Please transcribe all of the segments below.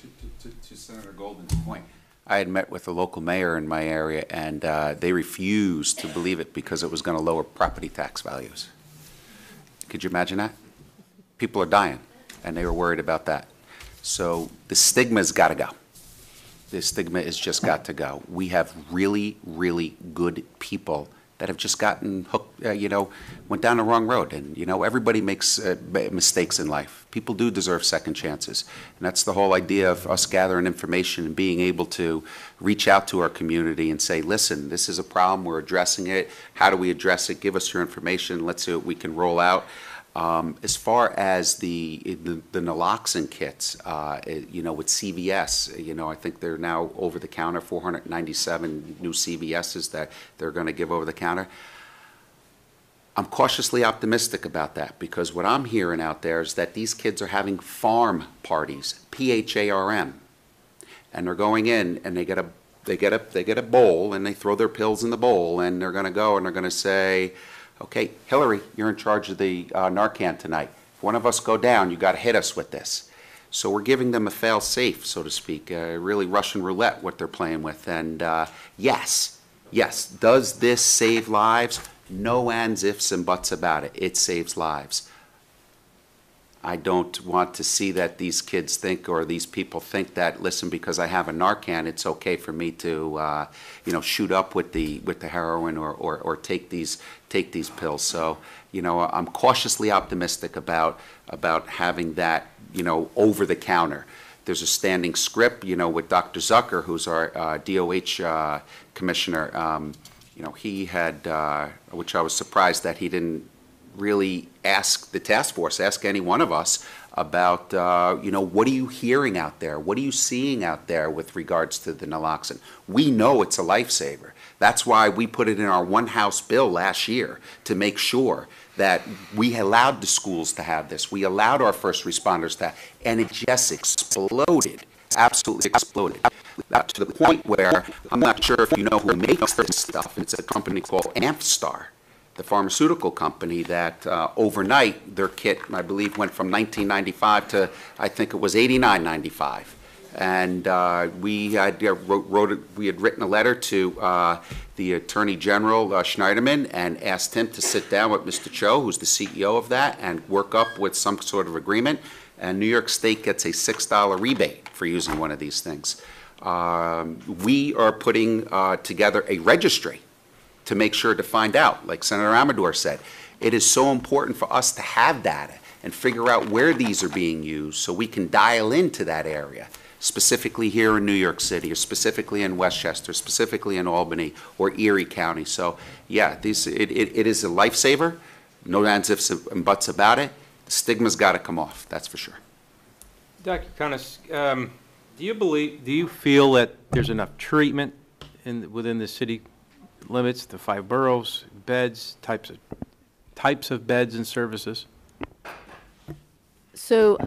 To, to, to Senator Golden's point, I had met with the local mayor in my area, and uh, they refused to believe it because it was going to lower property tax values. Could you imagine that? People are dying, and they were worried about that. So the stigma's got to go. The stigma has just got to go. We have really, really good people that have just gotten hooked, uh, you know, went down the wrong road. And, you know, everybody makes uh, mistakes in life. People do deserve second chances. And that's the whole idea of us gathering information and being able to reach out to our community and say, listen, this is a problem, we're addressing it. How do we address it? Give us your information. Let's see what we can roll out. Um, as far as the, the, the naloxone kits, uh, you know, with CVS, you know, I think they're now over the counter, 497 new CVSs that they're going to give over the counter. I'm cautiously optimistic about that because what I'm hearing out there is that these kids are having farm parties, P H A R M, and they're going in and they get a they get a they get a bowl and they throw their pills in the bowl and they're going to go and they're going to say, okay, Hillary, you're in charge of the uh, Narcan tonight. If one of us go down, you got to hit us with this. So we're giving them a fail safe, so to speak, uh, really Russian roulette what they're playing with. And uh, yes, yes, does this save lives? No ands, ifs, and buts about it. It saves lives. I don't want to see that these kids think or these people think that listen because I have a Narcan it's okay for me to uh, you know shoot up with the with the heroin or, or, or take these take these pills so you know I'm cautiously optimistic about about having that you know over the counter there's a standing script you know with Dr. Zucker who's our uh, DOH uh, commissioner um, you know he had uh, which I was surprised that he didn't really ask the task force, ask any one of us about, uh, you know, what are you hearing out there? What are you seeing out there with regards to the naloxone? We know it's a lifesaver. That's why we put it in our one House bill last year to make sure that we allowed the schools to have this. We allowed our first responders to, and it just exploded, absolutely exploded. Now, to the point where I'm not sure if you know who makes this stuff. It's a company called Amphastar the pharmaceutical company that uh, overnight their kit, I believe, went from 1995 to I think it was 89.95. And uh, we had uh, wrote, wrote we had written a letter to uh, the Attorney General uh, Schneiderman and asked him to sit down with Mr. Cho, who's the CEO of that, and work up with some sort of agreement. And New York State gets a six dollar rebate for using one of these things. Um, we are putting uh, together a registry to make sure to find out, like Senator Amedore said. It is so important for us to have data and figure out where these are being used so we can dial into that area, specifically here in New York City, or specifically in Westchester, specifically in Albany or Erie County. So, yeah, these, it, it, it is a lifesaver, no ands, ifs, and buts about it. The stigma's got to come off, that's for sure. Dr. Connors, um, do you believe, do you feel that there's enough treatment in, within the city limits, the five boroughs, beds, types of, types of beds and services? So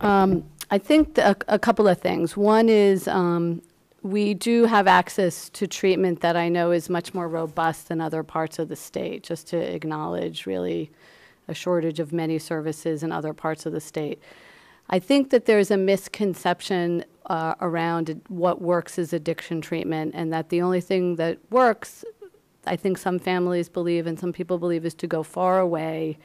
um, I think a a couple of things. One is um, we do have access to treatment that I know is much more robust than other parts of the state, just to acknowledge really a shortage of many services in other parts of the state. I think that there's a misconception uh, around what works as addiction treatment, and that the only thing that works, I think some families believe and some people believe, is to go far away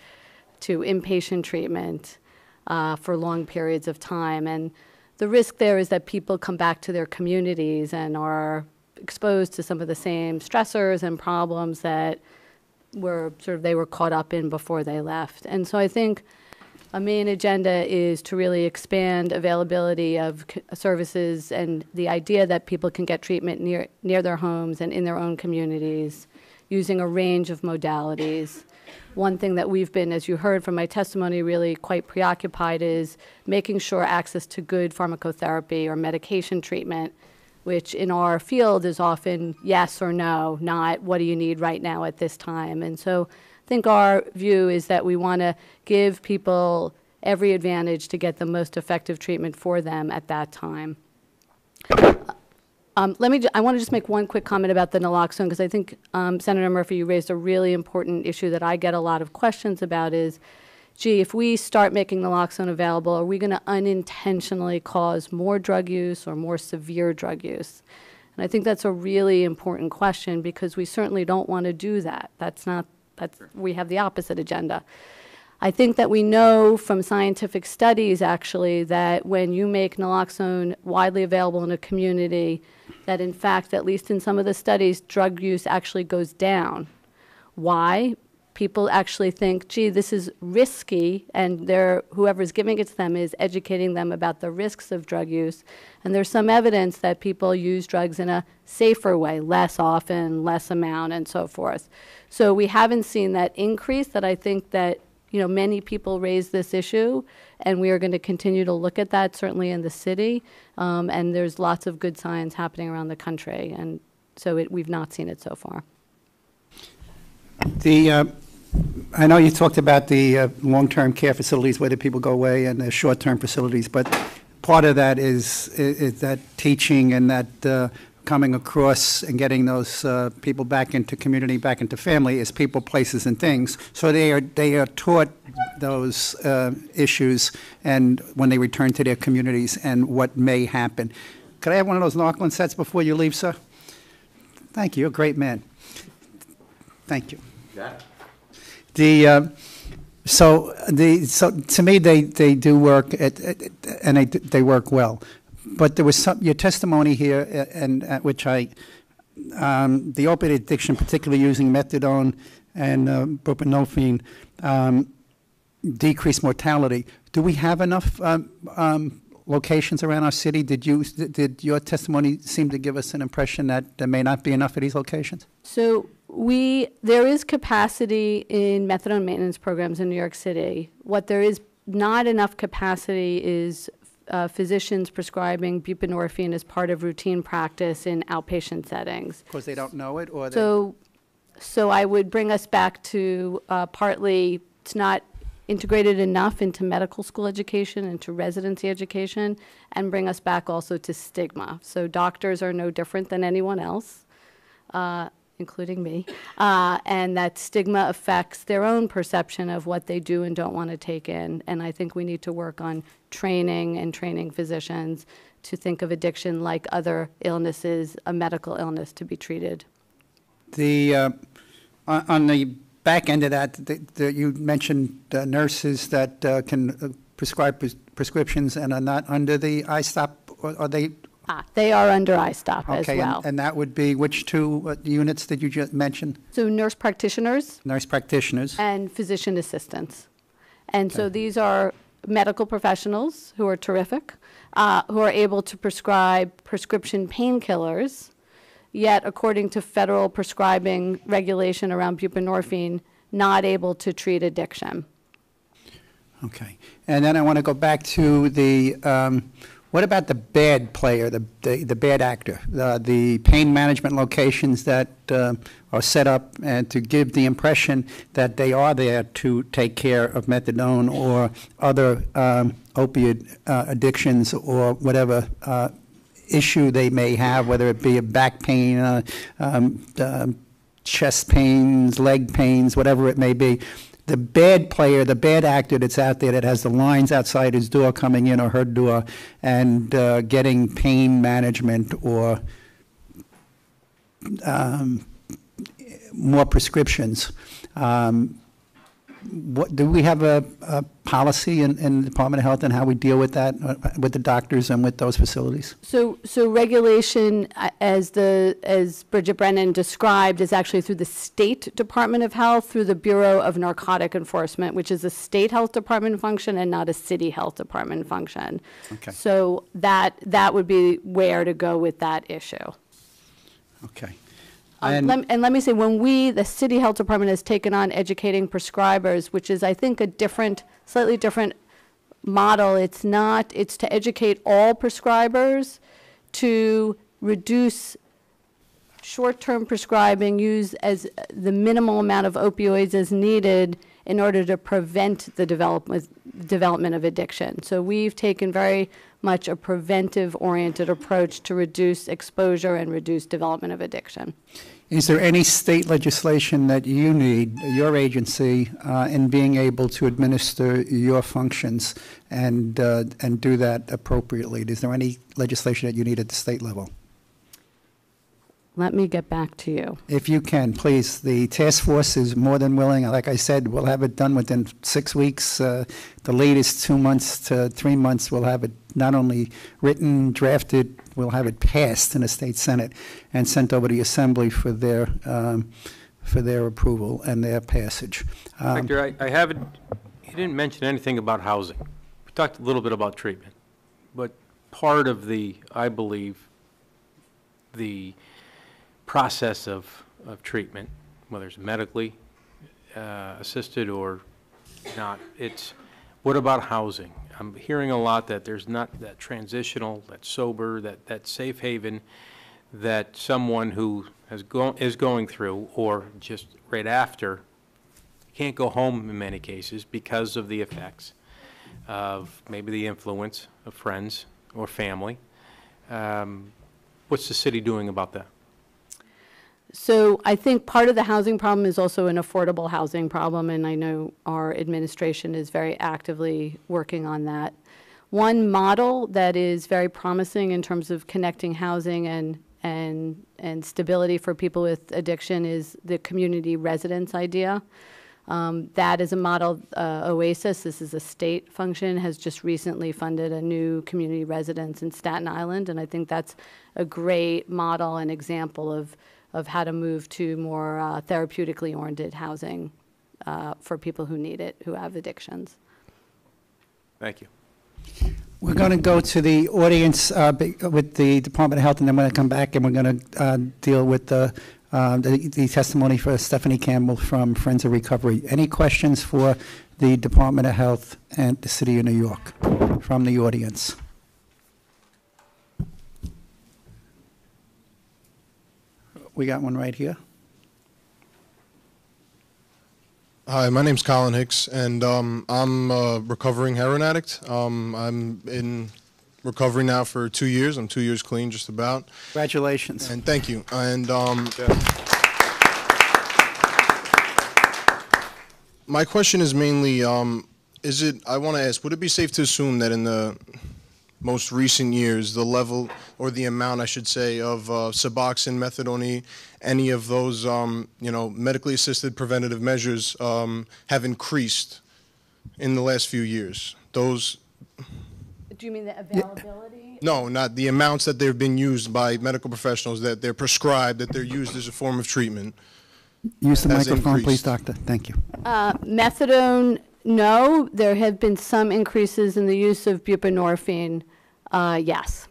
to inpatient treatment uh, for long periods of time. And the risk there is that people come back to their communities and are exposed to some of the same stressors and problems that were sort of they were caught up in before they left. And so I think a main agenda is to really expand availability of services and the idea that people can get treatment near near their homes and in their own communities using a range of modalities. One thing that we've been, as you heard from my testimony, really quite preoccupied is making sure access to good pharmacotherapy or medication treatment, which in our field is often yes or no, not what do you need right now at this time. And so think our view is that we want to give people every advantage to get the most effective treatment for them at that time. Um, let me, I want to just make one quick comment about the naloxone, because I think, um, Senator Murphy, you raised a really important issue that I get a lot of questions about is, gee, if we start making naloxone available, are we going to unintentionally cause more drug use or more severe drug use? And I think that's a really important question because we certainly don't want to do that. That's not, that's, we have the opposite agenda. I think that we know from scientific studies, actually, that when you make naloxone widely available in a community, that in fact, at least in some of the studies, drug use actually goes down. Why? People actually think, gee, this is risky, and they're, whoever's giving it to them is educating them about the risks of drug use. And there's some evidence that people use drugs in a safer way, less often, less amount, and so forth. So we haven't seen that increase that I think that you know, many people raise this issue, and we are going to continue to look at that, certainly in the city. Um, and there's lots of good science happening around the country, and so it, we've not seen it so far. The, uh, I know you talked about the uh, long-term care facilities where the people go away and the short-term facilities, but part of that is, is that teaching and that uh, coming across and getting those uh, people back into community, back into family is people, places, and things. So they are, they are taught those uh, issues and when they return to their communities and what may happen. Could I have one of those Narcan sets before you leave, sir? Thank you, you're a great man. Thank you. The, uh, so, the, so to me, they, they do work, at, at- and they, they work well. But there was some, your testimony here, uh, and at which I, um, the opiate addiction, particularly using methadone and uh, buprenorphine, um, decreased mortality. Do we have enough um, um, locations around our city? Did you, did your testimony seem to give us an impression that there may not be enough of these locations? So we, there is capacity in methadone maintenance programs in New York City. What there is not enough capacity is uh, physicians prescribing buprenorphine as part of routine practice in outpatient settings. Because they don't know it, or they? So, so I would bring us back to uh, partly, it's not integrated enough into medical school education, into residency education, and bring us back also to stigma. So doctors are no different than anyone else, uh, including me, uh, and that stigma affects their own perception of what they do and don't want to take in. And I think we need to work on training and training physicians to think of addiction like other illnesses, a medical illness to be treated. The, uh, on the back end of that, the- the- you mentioned uh, nurses that uh, can uh, prescribe pres- prescriptions and are not under the iStop, are they? Ah, they are under iStop as Okay, and- well. And that would be, which two uh, units did you just mention? So nurse practitioners Nurse practitioners? and physician assistants. And so these are medical professionals who are terrific, uh, who are able to prescribe prescription painkillers, yet according to federal prescribing regulation around buprenorphine, not able to treat addiction. Okay. And then I want to go back to the, um, what about the bad player, the, the the bad actor? The the pain management locations that uh, are set up and to give the impression that they are there to take care of methadone or other um, opiate uh, addictions or whatever uh, issue they may have, whether it be a back pain, uh, um, chest pains, leg pains, whatever it may be. The bad player, the bad actor that's out there that has the lines outside his door coming in or her door and uh, getting pain management or um, more prescriptions. Um, what, do we have a, a policy in, in the Department of Health and how we deal with that, uh, with the doctors and with those facilities? So, so regulation, uh, as the, as Bridget Brennan described, is actually through the State Department of Health, through the Bureau of Narcotic Enforcement, which is a state health department function and not a city health department function. Okay. So that, that would be where to go with that issue. Okay. Um, And- lem- And let me say, when we, the city health department has taken on educating prescribers, which is, I think, a different, slightly different model. It's not, it's to educate all prescribers to reduce short-term prescribing, use as the minimal amount of opioids as needed, in order to prevent the development, development of addiction. So we've taken very much a preventive-oriented approach to reduce exposure and reduce development of addiction. Is there any state legislation that you need, your agency, uh, in being able to administer your functions and, uh, and do that appropriately? Is there any legislation that you need at the state level? Let me get back to you. If you can, please, the task force is more than willing. Like I said, we'll have it done within six weeks. Uh, The latest, two months to three months, we'll have it not only written, drafted, we'll have it passed in the state senate and sent over to the assembly for their, um, for their approval and their passage. Um, Victor, I, I haven't, you didn't mention anything about housing. We talked a little bit about treatment, but part of the, I believe, the process of, of treatment, whether it's medically uh, assisted or not, it's, what about housing? I'm hearing a lot that there's not that transitional, that sober, that, that safe haven that someone who has go, is going through, or just right after, can't go home in many cases because of the effects of maybe the influence of friends or family. Um, What's the city doing about that? So I think part of the housing problem is also an affordable housing problem, and I know our administration is very actively working on that. One model that is very promising in terms of connecting housing and, and, and stability for people with addiction is the community residence idea. Um, That is a model, uh, OASAS, this is a state function, has just recently funded a new community residence in Staten Island, and I think that's a great model and example of, of how to move to more uh, therapeutically oriented housing uh, for people who need it, who have addictions. Thank you. We're going to go to the audience uh, with the Department of Health, and then we're going to come back and we're going to deal with the uh, the the testimony for Stephanie Campbell from Friends of Recovery. Any questions for the Department of Health and the City of New York from the audience? We got one right here. Hi, my name's Colin Hicks, and um, I'm a recovering heroin addict. Um, I'm in recovery now for two years. I'm two years clean, just about. Congratulations. And thank you. And um, my question is mainly, um, is it? I want to ask, would it be safe to assume that in the most recent years, the level or the amount, I should say, of uh, Suboxone, methadone, any of those, um, you know, medically assisted preventative measures um, have increased in the last few years? Those, Do you mean the availability? no, not the amounts that they've been used by medical professionals, that they're prescribed, that they're used as a form of treatment. Use the Has microphone, please, doctor. Thank you. Uh, Methadone, no. There have been some increases in the use of buprenorphine, uh, yes.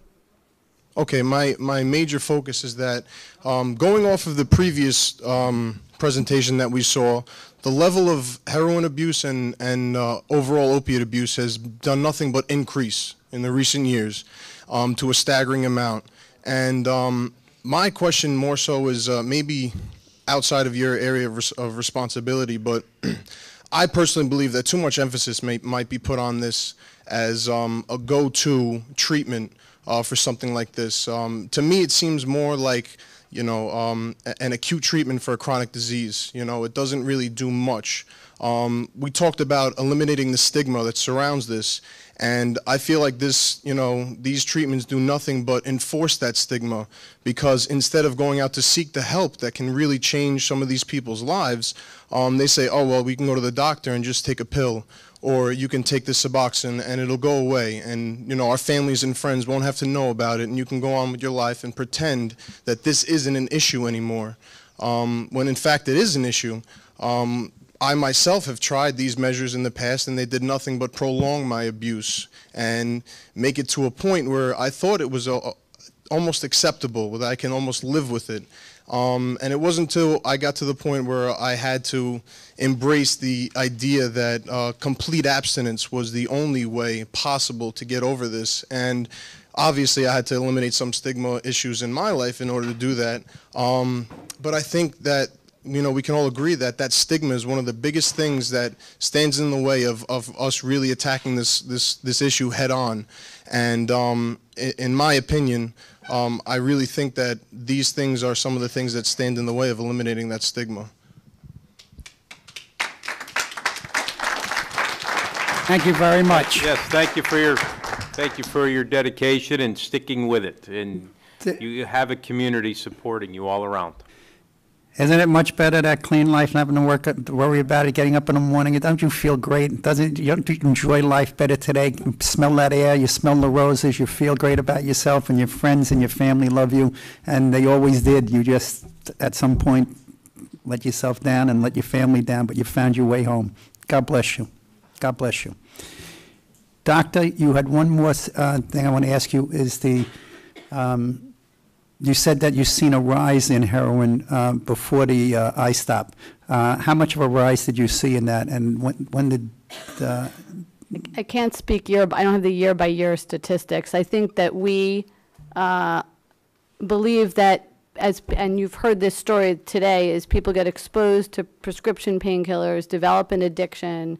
Okay, my, my major focus is that, um, going off of the previous um, presentation that we saw, the level of heroin abuse and, and uh, overall opiate abuse has done nothing but increase in the recent years um, to a staggering amount. And um, my question more so is uh, maybe outside of your area of, res- of responsibility, but I personally believe that too much emphasis may, might be put on this as um, a go-to treatment uh, for something like this. Um, to me, it seems more like you know um, an acute treatment for a chronic disease. You know, it doesn't really do much. Um, we talked about eliminating the stigma that surrounds this, and I feel like this, you know, these treatments do nothing but enforce that stigma because instead of going out to seek the help that can really change some of these people's lives, um, they say, oh, well, we can go to the doctor and just take a pill, or you can take this Suboxone and it'll go away, and, you know, our families and friends won't have to know about it, and you can go on with your life and pretend that this isn't an issue anymore, um, when in fact it is an issue. Um, I myself have tried these measures in the past, and they did nothing but prolong my abuse and make it to a point where I thought it was uh, almost acceptable, that I can almost live with it. Um, and it wasn't until I got to the point where I had to embrace the idea that uh, complete abstinence was the only way possible to get over this. And obviously, I had to eliminate some stigma issues in my life in order to do that. Um, but I think that you know, we can all agree that that stigma is one of the biggest things that stands in the way of, of us really attacking this, this, this issue head on. And um, in my opinion, um, I really think that these things are some of the things that stand in the way of eliminating that stigma. Thank you very much. Yes, thank you for your, thank you for your dedication and sticking with it. And you have a community supporting you all around. Isn't it much better, that clean life, not having to work, worry about it, getting up in the morning? Don't you feel great? Doesn't, you don't enjoy life better today? Smell that air, you smell the roses, you feel great about yourself, and your friends and your family love you, and they always did. You just, at some point, let yourself down and let your family down, but you found your way home. God bless you. God bless you. Doctor, you had one more uh, thing I want to ask you, is the, um, you said that you've seen a rise in heroin uh, before the uh, I-STOP. Uh, How much of a rise did you see in that, and when when did, uh, I can't speak year, I don't have the year-by-year statistics. I think that we uh, believe that, as, and you've heard this story today, is people get exposed to prescription painkillers, develop an addiction,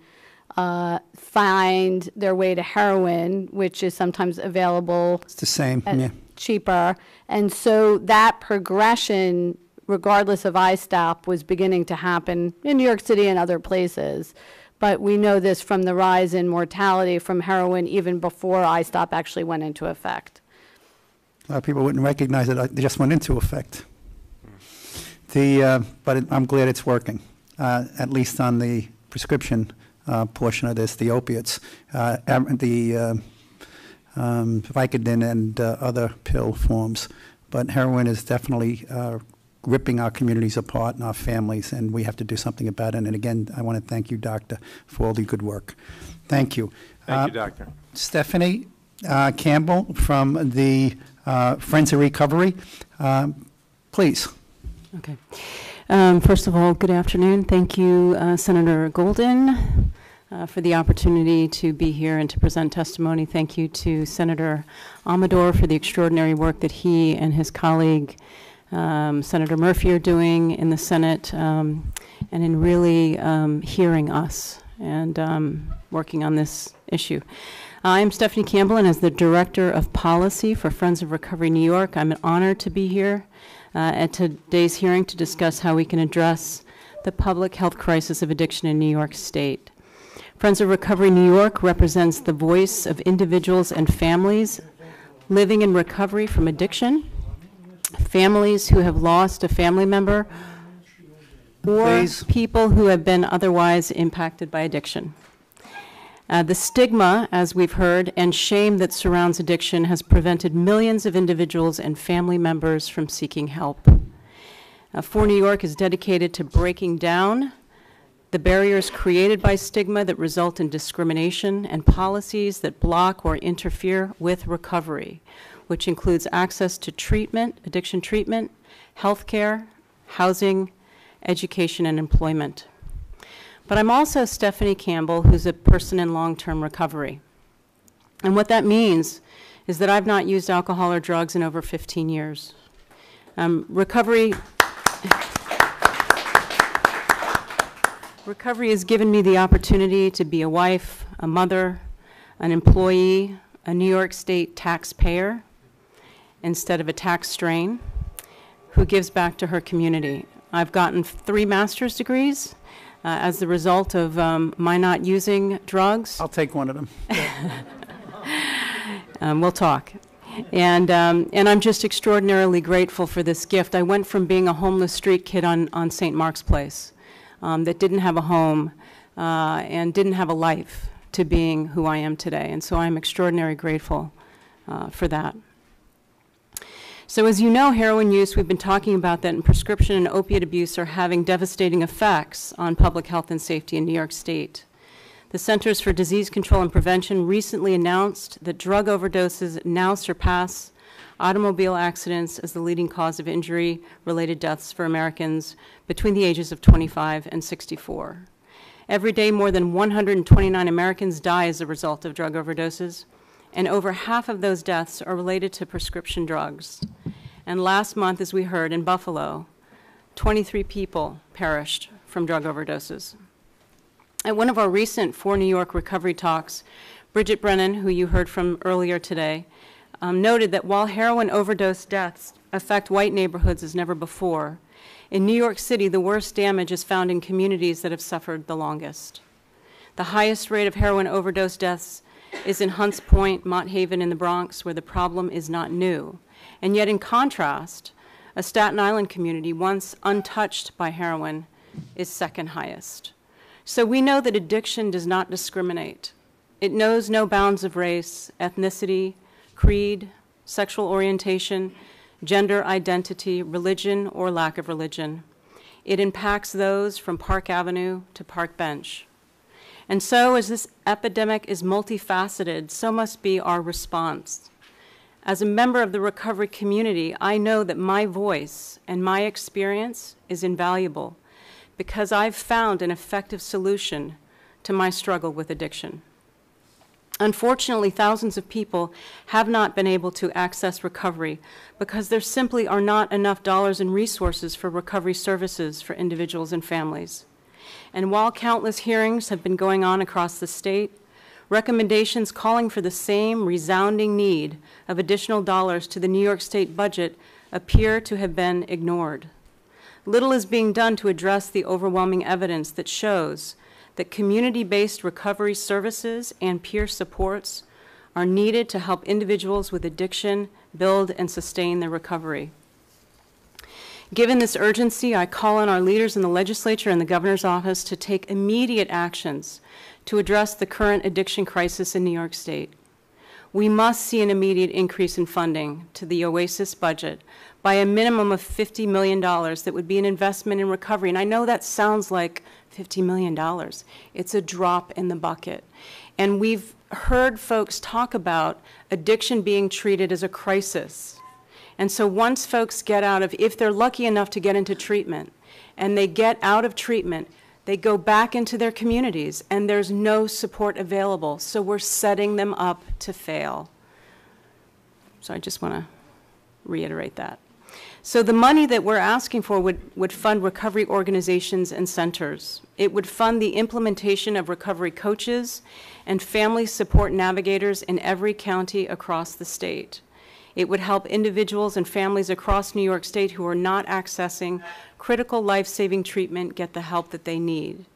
uh, find their way to heroin, which is sometimes available it's the same, at- yeah. Cheaper. And so that progression, regardless of I-STOP, was beginning to happen in New York City and other places. But we know this from the rise in mortality from heroin even before I-STOP actually went into effect. A lot of people wouldn't recognize it, they just went into effect. The, uh, but it- I'm glad it's working, uh, at least on the prescription uh, portion of this, the opiates. Uh, The uh, um, Vicodin and uh, other pill forms. But heroin is definitely uh, ripping our communities apart and our families, and we have to do something about it. And again, I want to thank you, Doctor, for all the good work. Thank you. Thank you, Uh, Doctor. Stephanie uh, Campbell from the uh, Friends of Recovery, um, please. Okay. Um, First of all, good afternoon. Thank you, uh, Senator Golden, uh, for the opportunity to be here and to present testimony. Thank you to Senator Amedore for the extraordinary work that he and his colleague, um, Senator Murphy, are doing in the Senate, um, and in really um, hearing us and um, working on this issue. I'm Stephanie Campbell, and as the Director of Policy for Friends of Recovery New York, I'm honored to be here uh, at today's hearing to discuss how we can address the public health crisis of addiction in New York State. Friends of Recovery New York represents the voice of individuals and families living in recovery from addiction, families who have lost a family member, or Please. people who have been otherwise impacted by addiction. Uh, the stigma, as we've heard, and shame that surrounds addiction has prevented millions of individuals and family members from seeking help. Uh, For New York is dedicated to breaking down the barriers created by stigma that result in discrimination and policies that block or interfere with recovery, which includes access to treatment, addiction treatment, health care, housing, education, and employment. But I'm also Stephanie Campbell, who's a person in long-term recovery. And what that means is that I've not used alcohol or drugs in over 15 years. Um, recovery, recovery has given me the opportunity to be a wife, a mother, an employee, a New York State taxpayer, instead of a tax strain, who gives back to her community. I've gotten three master's degrees uh, as the result of um, my not using drugs. I'll take one of them. Um, we'll talk. And, um, and I'm just extraordinarily grateful for this gift. I went from being a homeless street kid on, on St. Mark's Place um, that didn't have a home uh, and didn't have a life to being who I am today. And so I'm extraordinarily grateful uh, for that. So as you know, heroin use, we've been talking about that, and prescription and opiate abuse are having devastating effects on public health and safety in New York State. The Centers for Disease Control and Prevention recently announced that drug overdoses now surpass automobile accidents as the leading cause of injury-related deaths for Americans between the ages of 25 and 64. Every day, more than 129 Americans die as a result of drug overdoses, and over half of those deaths are related to prescription drugs. And last month, as we heard in Buffalo, 23 people perished from drug overdoses. At one of our recent For New York recovery talks, Bridget Brennan, who you heard from earlier today, um, noted that while heroin overdose deaths affect white neighborhoods as never before, in New York City, the worst damage is found in communities that have suffered the longest. The highest rate of heroin overdose deaths is in Hunts Point, Mott Haven, in the Bronx, where the problem is not new. And yet, in contrast, a Staten Island community once untouched by heroin is second highest. So we know that addiction does not discriminate. It knows no bounds of race, ethnicity, creed, sexual orientation, gender identity, religion, or lack of religion. It impacts those from Park Avenue to Park Bench. And so, as this epidemic is multifaceted, so must be our response. As a member of the recovery community, I know that my voice and my experience is invaluable because I've found an effective solution to my struggle with addiction. Unfortunately, thousands of people have not been able to access recovery because there simply are not enough dollars and resources for recovery services for individuals and families. And while countless hearings have been going on across the state, recommendations calling for the same resounding need of additional dollars to the New York State budget appear to have been ignored. Little is being done to address the overwhelming evidence that shows that community-based recovery services and peer supports are needed to help individuals with addiction build and sustain their recovery. Given this urgency, I call on our leaders in the legislature and the governor's office to take immediate actions to address the current addiction crisis in New York State. We must see an immediate increase in funding to the OASAS budget by a minimum of $50 million that would be an investment in recovery. And I know that sounds like $50 million. It's a drop in the bucket. And we've heard folks talk about addiction being treated as a crisis. And so once folks get out of, if they're lucky enough to get into treatment, and they get out of treatment, they go back into their communities, and there's no support available. So we're setting them up to fail. So I just want to reiterate that. So the money that we're asking for would, would fund recovery organizations and centers. It would fund the implementation of recovery coaches and family support navigators in every county across the state. It would help individuals and families across New York State who are not accessing critical life-saving treatment get the help that they need.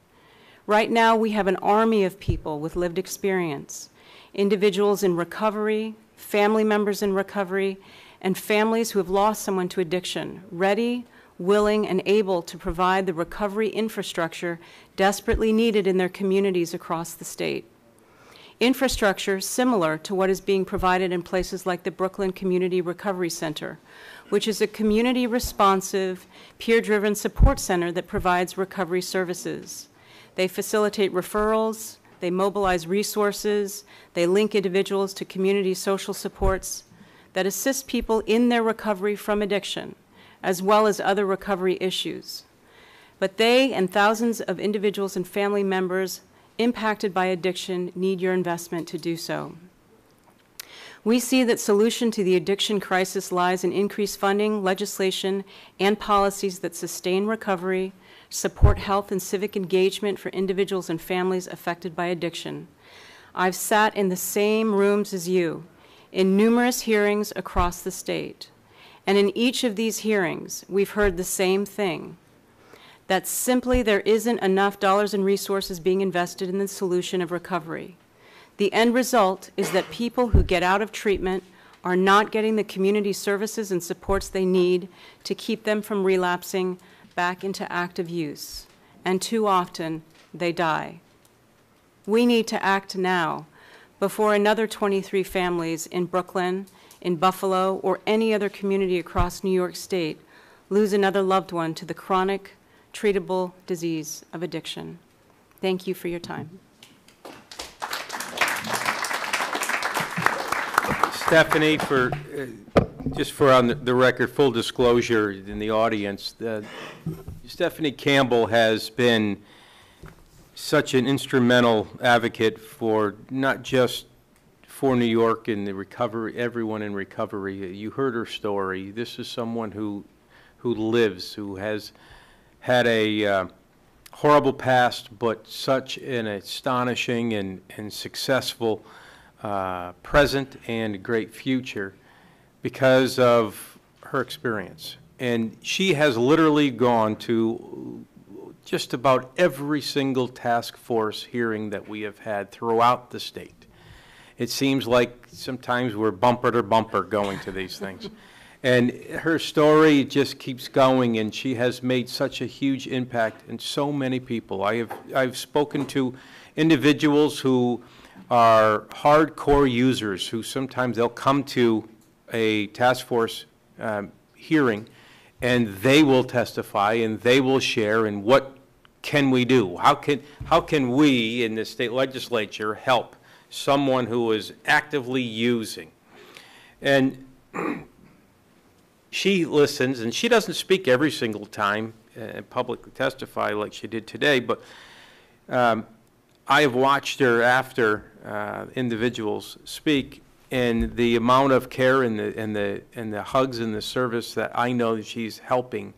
Right now, we have an army of people with lived experience, individuals in recovery, family members in recovery, and families who have lost someone to addiction, ready, willing, and able to provide the recovery infrastructure desperately needed in their communities across the state. Infrastructure similar to what is being provided in places like the Brooklyn Community Recovery Center, which is a community responsive, peer driven support center that provides recovery services. They facilitate referrals, they mobilize resources, they link individuals to community social supports, that assist people in their recovery from addiction, as well as other recovery issues. But they and thousands of individuals and family members impacted by addiction need your investment to do so. We see that solution to the addiction crisis lies in increased funding, legislation, and policies that sustain recovery, support health and civic engagement for individuals and families affected by addiction. I've sat in the same rooms as you in numerous hearings across the state. And in each of these hearings, we've heard the same thing that simply there isn't enough dollars and resources being invested in the solution of recovery. The end result is that people who get out of treatment are not getting the community services and supports they need to keep them from relapsing back into active use. And too often, they die. We need to act now before another 23 families in Brooklyn, in Buffalo, or any other community across New York State lose another loved one to the chronic, treatable disease of addiction. Thank you for your time. Stephanie, for, uh, just for on the- record, full disclosure in the audience, Stephanie Campbell has been such an instrumental advocate for not just for New York and the recovery, everyone in recovery. You heard her story. This is someone who, who lives, who has had a uh, horrible past, but such an astonishing and, and successful uh, present and great future because of her experience. And she has literally gone to just about every single task force hearing that we have had throughout the state. It seems like sometimes we're bumper to bumper going to these things. And her story just keeps going, and she has made such a huge impact in so many people. I have, I've spoken to individuals who are hardcore users, who sometimes they'll come to a task force um, hearing, and they will testify, and they will share, and what can we do? How can, how can we, in the state legislature, help someone who is actively using? And she listens, and she doesn't speak every single time and publicly testify like she did today, but um, I have watched her after uh, individuals speak, and the amount of care and the, and the, and the hugs and the service that I know that she's helping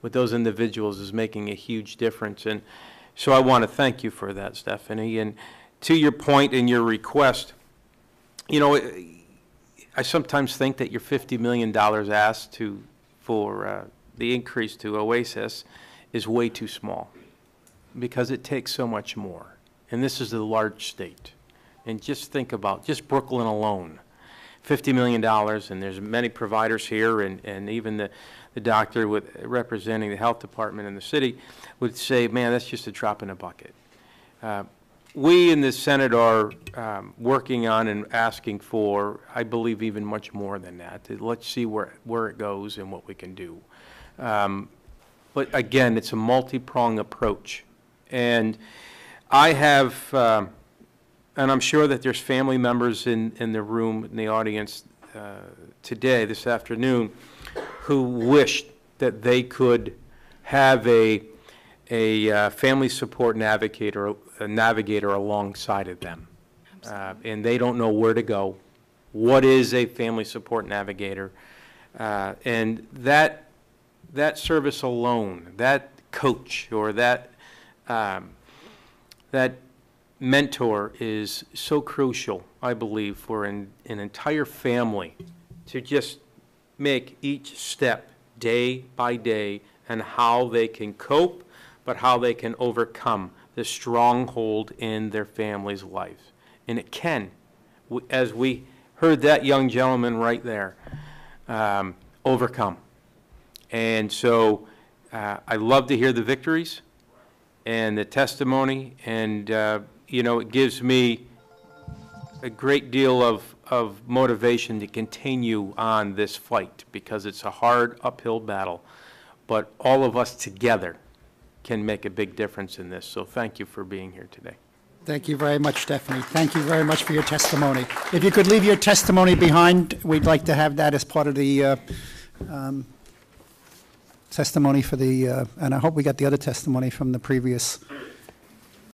with those individuals is making a huge difference. And so I want to thank you for that, Stephanie. And to your point and your request, you know, I sometimes think that your $50 million asked to, for uh, the increase to OASAS is way too small because it takes so much more. And this is a large state. And just think about, just Brooklyn alone, $50 million, and there's many providers here, and, and even the, the doctor with, representing the health department in the city would say, man, that's just a drop in a bucket. Uh, we in the Senate are um, working on and asking for, I believe, even much more than that. Let's see where, where it goes and what we can do. Um, But again, it's a multi-pronged approach. And I have, um, and I'm sure that there's family members in, in the room, in the audience uh, today, this afternoon, who wished that they could have a, a uh, family support navigator, a navigator alongside of them. Uh, And they don't know where to go. What is a family support navigator? Uh, And that, that service alone, that coach or that, um, that mentor is so crucial, I believe, for an, an entire family to just make each step day by day and how they can cope, but how they can overcome the stronghold in their family's life. And it can, as we heard that young gentleman right there, um, overcome. And so uh, I love to hear the victories and the testimony, and, uh, you know, it gives me a great deal of, of motivation to continue on this fight, because it's a hard uphill battle. But all of us together can make a big difference in this, so thank you for being here today. Thank you very much, Stephanie. Thank you very much for your testimony. If you could leave your testimony behind, we'd like to have that as part of the uh, um, testimony for the, uh, and I hope we got the other testimony from the previous